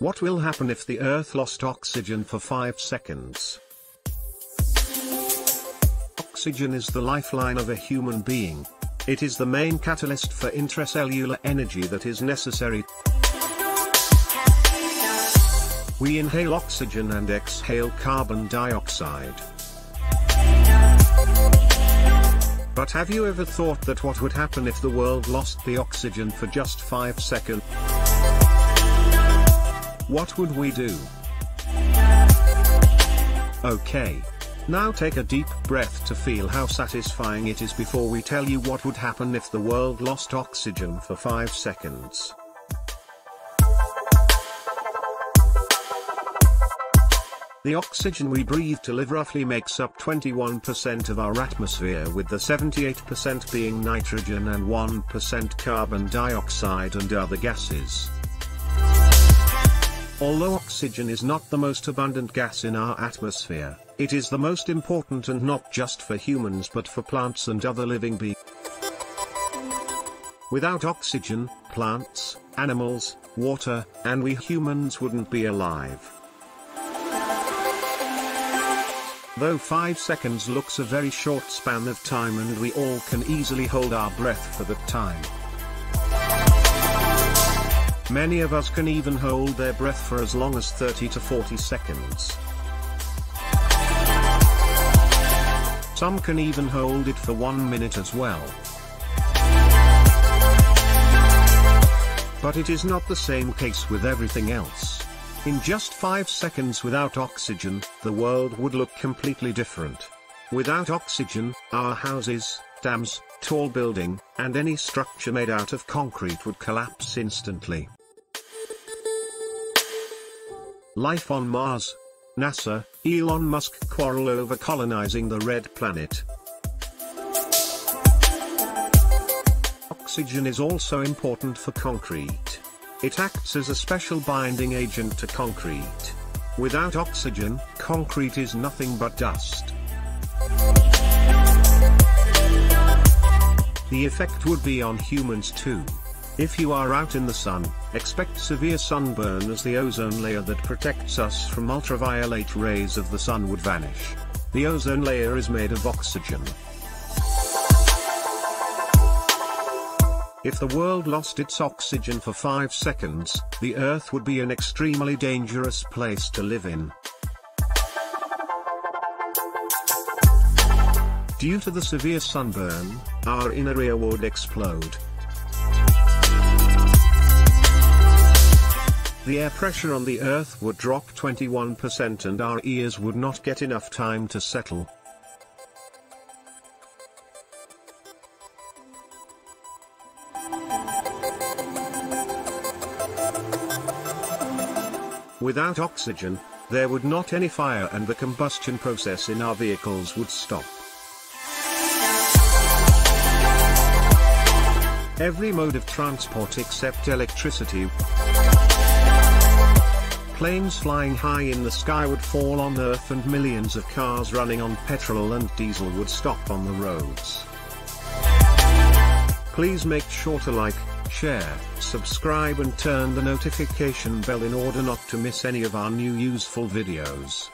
What will happen if the Earth lost oxygen for 5 seconds? Oxygen is the lifeline of a human being. It is the main catalyst for intracellular energy that is necessary. We inhale oxygen and exhale carbon dioxide. But have you ever thought that what would happen if the world lost the oxygen for just 5 seconds? What would we do? Okay. Now take a deep breath to feel how satisfying it is before we tell you what would happen if the world lost oxygen for 5 seconds. The oxygen we breathe to live roughly makes up 21% of our atmosphere with the 78% being nitrogen and 1% carbon dioxide and other gases. Although oxygen is not the most abundant gas in our atmosphere, it is the most important and not just for humans but for plants and other living beings. Without oxygen, plants, animals, water, and we humans wouldn't be alive. Though 5 seconds looks a very short span of time and we all can easily hold our breath for that time. Many of us can even hold their breath for as long as 30 to 40 seconds. Some can even hold it for one minute as well. But it is not the same case with everything else. In just 5 seconds without oxygen, the world would look completely different. Without oxygen, our houses, dams, tall building, and any structure made out of concrete would collapse instantly. Life on Mars. NASA, Elon Musk quarrel over colonizing the red planet. Oxygen is also important for concrete. It acts as a special binding agent to concrete. Without oxygen, concrete is nothing but dust. The effect would be on humans too. If you are out in the sun, expect severe sunburn as the ozone layer that protects us from ultraviolet rays of the sun would vanish. The ozone layer is made of oxygen. If the world lost its oxygen for 5 seconds, the Earth would be an extremely dangerous place to live in. Due to the severe sunburn, our inner ear would explode. The air pressure on the Earth would drop 21% and our ears would not get enough time to settle. Without oxygen, there would not any fire and the combustion process in our vehicles would stop. Every mode of transport except electricity. Planes flying high in the sky would fall on Earth and millions of cars running on petrol and diesel would stop on the roads. Please make sure to like, share, subscribe and turn the notification bell in order not to miss any of our new useful videos.